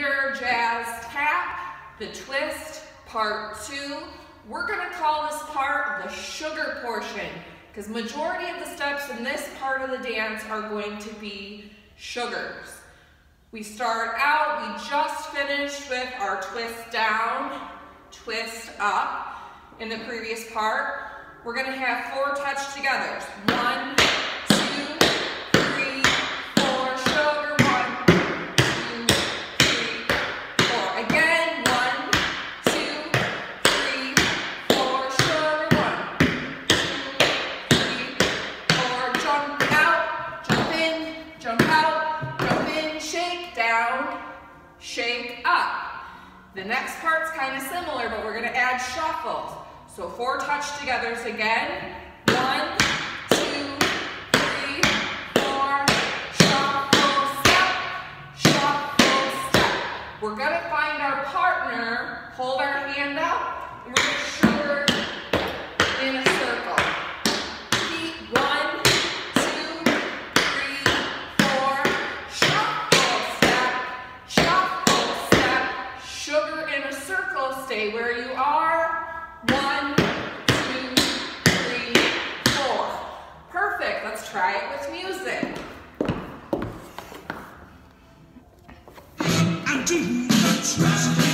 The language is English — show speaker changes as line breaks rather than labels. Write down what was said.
Jazz Tap, the twist, part two. We're gonna call this part the sugar portion because majority of the steps in this part of the dance are going to be sugars. We start out, we just finished with our twist down, twist up in the previous part. We're gonna have four touch togethers. One, shake up. The next part's kind of similar, but we're gonna add shuffles. So four touch togethers again. One, two, three, four, shuffle, step, shuffle, step. We're gonna find our partner, hold our hand up, and we're gonna Stay where you are. One, two, three, four. Perfect. Let's try it with music. I
do not trust